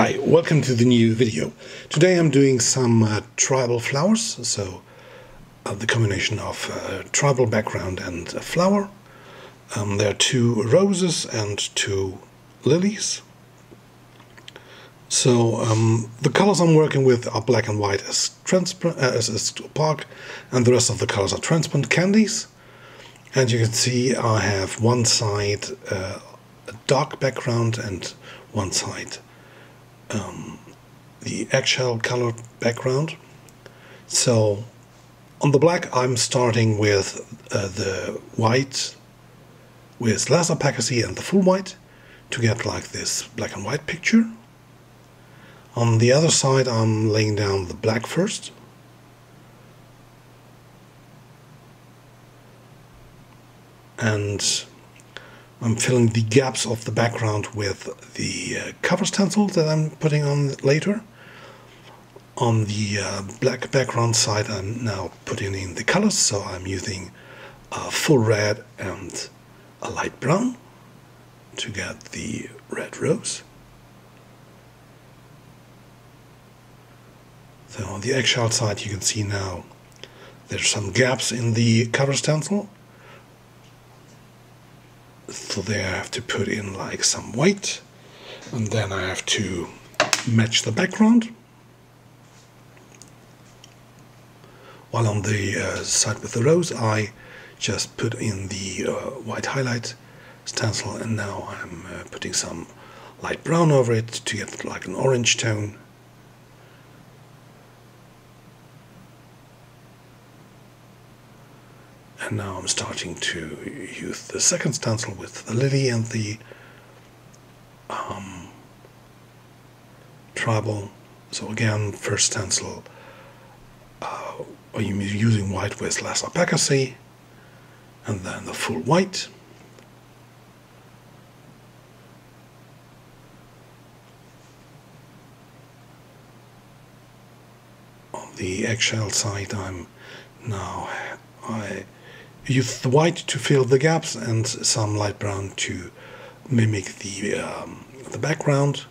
Hi, welcome to the new video. Today I'm doing some uh, tribal flowers, so uh, the combination of uh, tribal background and flower. Um, there are two roses and two lilies. So um, the colors I'm working with are black and white as transparent uh, as, as opaque, and the rest of the colors are transparent candies. And you can see I have one side uh, a dark background and one side um, the eggshell color background. So on the black I'm starting with uh, the white with less opacity and the full white to get like this black and white picture. On the other side I'm laying down the black first. And I'm filling the gaps of the background with the uh, cover stencil that I'm putting on later. On the uh, black background side I'm now putting in the colors, so I'm using a full red and a light brown to get the red rose. So on the eggshell side you can see now there's some gaps in the cover stencil so there I have to put in like some white and then I have to match the background. While on the uh, side with the rose I just put in the uh, white highlight stencil and now I'm uh, putting some light brown over it to get like an orange tone and now I'm starting to use the second stencil with the lily and the um, tribal. So again, first stencil, uh, I'm using white with less opacity, and then the full white. On the eggshell side, I'm now I use the white to fill the gaps and some light brown to mimic the um, the background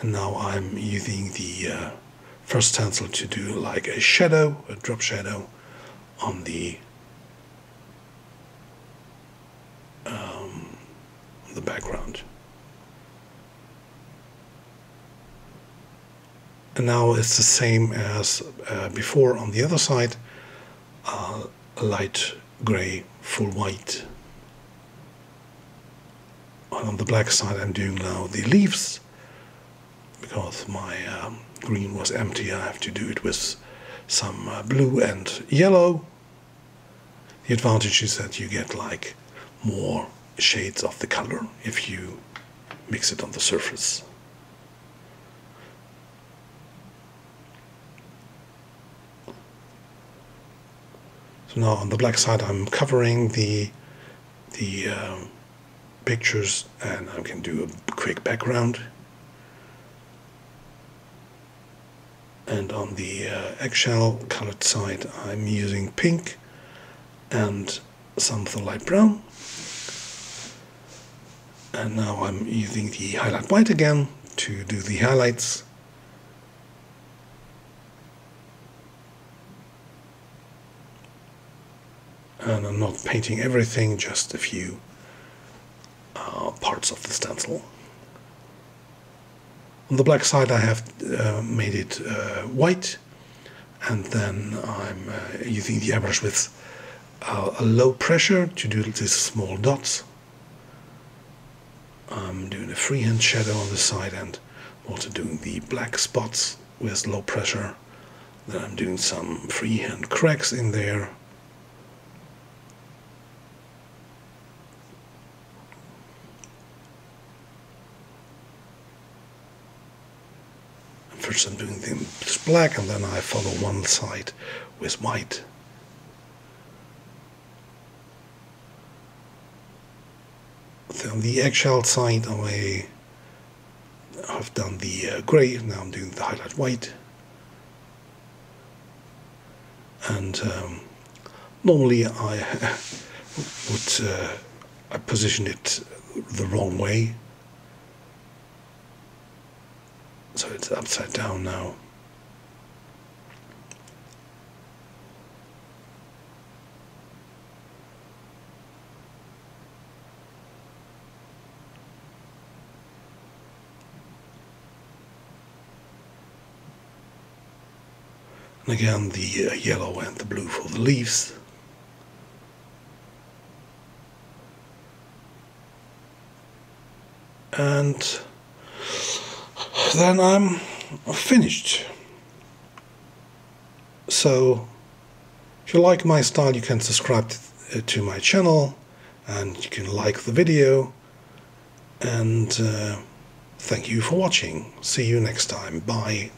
and now I'm using the uh, first stencil to do like a shadow, a drop shadow on the um, the background. And now it's the same as uh, before on the other side, uh, light grey, full white. And on the black side I'm doing now the leaves because my um, green was empty I have to do it with some uh, blue and yellow. The advantage is that you get like more shades of the color if you mix it on the surface. So now on the black side I'm covering the the um, pictures and I can do a quick background. And on the uh, eggshell colored side I'm using pink and some of the light brown. And now I'm using the highlight white again to do the highlights. And I'm not painting everything, just a few uh, parts of the stencil. On the black side I have uh, made it uh, white and then I'm uh, using the airbrush with uh, a low pressure to do these small dots. I'm doing a freehand shadow on the side and also doing the black spots with low pressure. Then I'm doing some freehand cracks in there first I'm doing this black and then I follow one side with white. Then on the eggshell side I have done the uh, grey, now I'm doing the highlight white. And um, normally I would uh, I position it the wrong way so it's upside down now. And again, the uh, yellow and the blue for the leaves. And then I'm finished. So, if you like my style, you can subscribe to my channel and you can like the video. And uh, thank you for watching. See you next time. Bye.